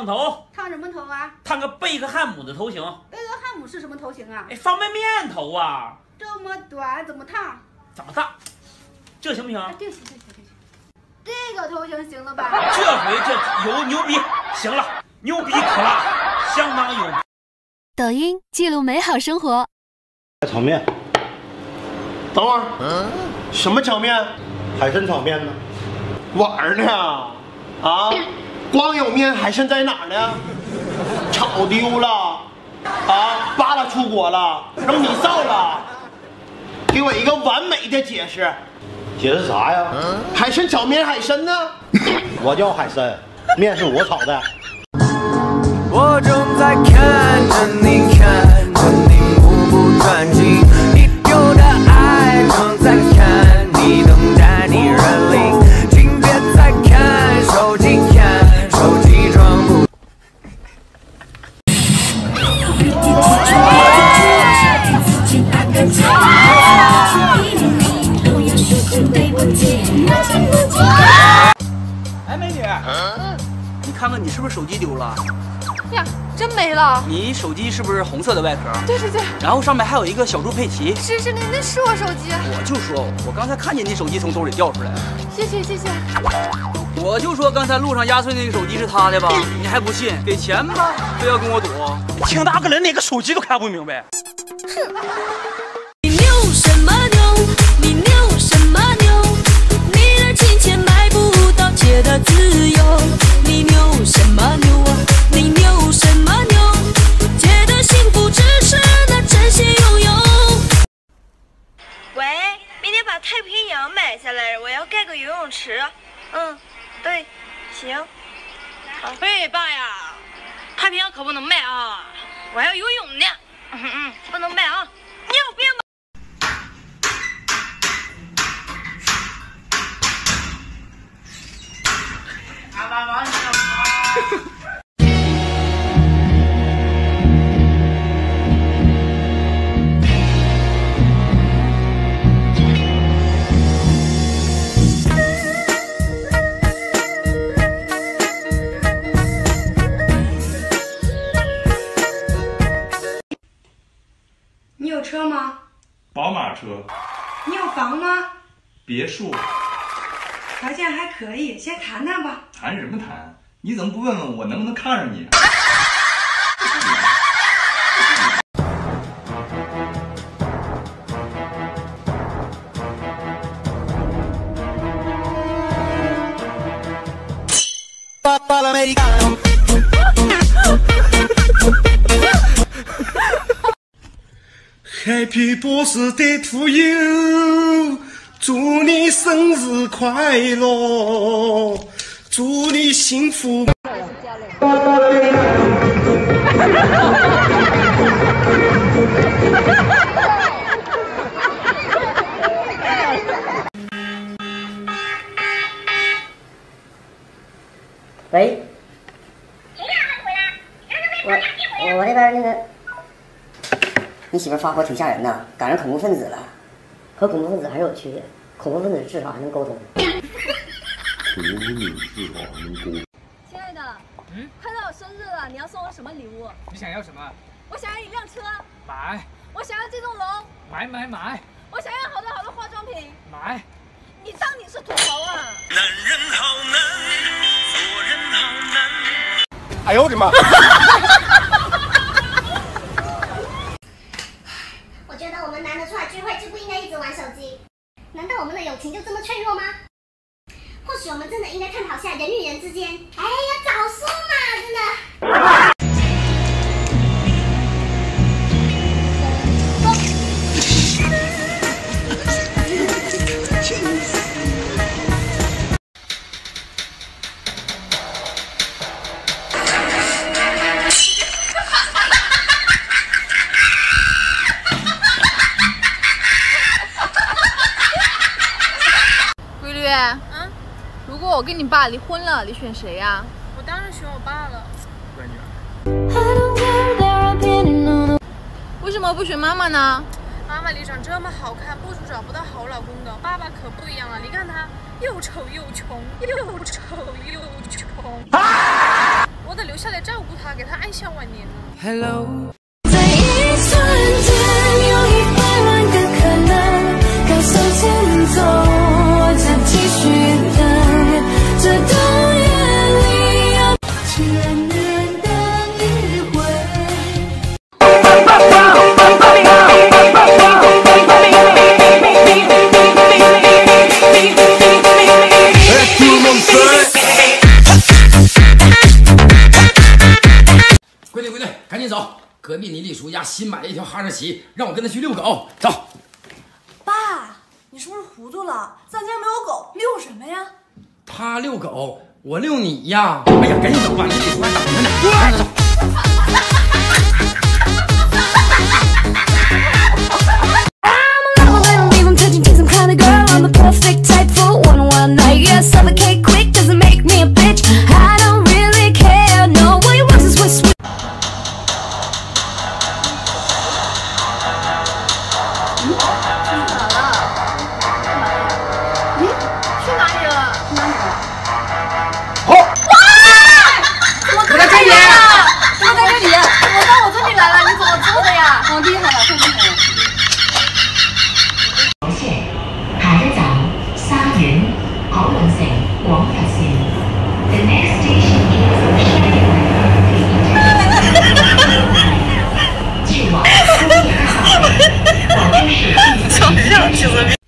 烫头，烫什么头啊？烫个贝克汉姆的头型。贝克汉姆是什么头型啊？哎，方便面头啊，这么短，怎么烫？怎么烫？这行不行？啊，这行这行这行，这个头型行了吧？这回这有牛逼，行了，牛逼可辣，相当有。抖音记录美好生活。炒面，等会儿，嗯什么炒面？海参炒面呢？玩儿呢？啊，光有面，海参在哪儿呢？炒丢了，啊，扒拉出国了，扔你灶了，给我一个完美的解释。解释啥呀？海参炒面，海参呢？我叫海参，面是我炒的。我正在看着你，看着你目不转睛，哎，美女，你看看你是不是手机丢了？呀，真没了！你手机是不是红色的外壳？对对对，然后上面还有一个小猪佩奇。是是，那那是我手机。我就说，我刚才看见你手机从兜里掉出来了。谢谢谢谢。我就说刚才路上压碎那个手机是他的吧？你还不信？给钱吧，非要跟我赌。挺大个人，连个手机都看不明白。哼！你牛什么牛？你牛什么牛？你的金钱买不到姐的自由。你牛什么牛啊？你牛什么牛？姐的幸福只是那真心拥有。喂，明天把太平洋买下来，我要盖个游泳池。嗯，对，行。喂，爸呀，太平洋可不能卖啊，我还要游泳呢。嗯嗯，不能卖啊，你有病吧？阿爸王别墅。条件还可以，先谈谈吧。谈什么谈？你怎么不问问我能不能看上你？Happy birthday to you，祝你生日快乐，祝你幸福。喂，我我这边那个，你媳妇发火挺吓人的，赶上恐怖分子了，和恐怖分子还是有区别，恐怖分子至少还能沟通。恐怖分子至少能沟通。亲爱的，嗯，快到我生日了，你要送我什么礼物？你想要什么？我想要一辆车。买。我想要这栋楼。买买买。我想要好多好多化妆品。买。你当你是土豪啊？男人好难，做人好难。哎呦我的妈！我觉得我们男的出来聚会就不应该一直玩手机。难道我们的友情就这么脆弱吗？或我们真的应该探讨下人与人之间。哎呀，早说嘛，真的。规律，果我跟你爸离婚了，你选谁呀？我当然选我爸了。乖女儿。为什么不选妈妈呢？妈妈你长这么好看，不出找不到好老公的。爸爸可不一样了，你看他又丑又穷，又丑又穷。啊！我得留下来照顾他，给他安享晚年呢。Hello。隔壁你李叔家新买了一条哈士奇，让我跟他去遛狗。走，爸，你是不是糊涂了？咱家没有狗，遛什么呀？他遛狗，我遛你呀！哎呀，赶紧走吧，你李叔还打去哪里了？去哪里了？好、哦。哇！怎么在这里？怎么在这里？怎么到我这里来了？你怎么做的呀？好、厉害了，太厉害了！笑死了。